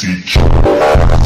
seek.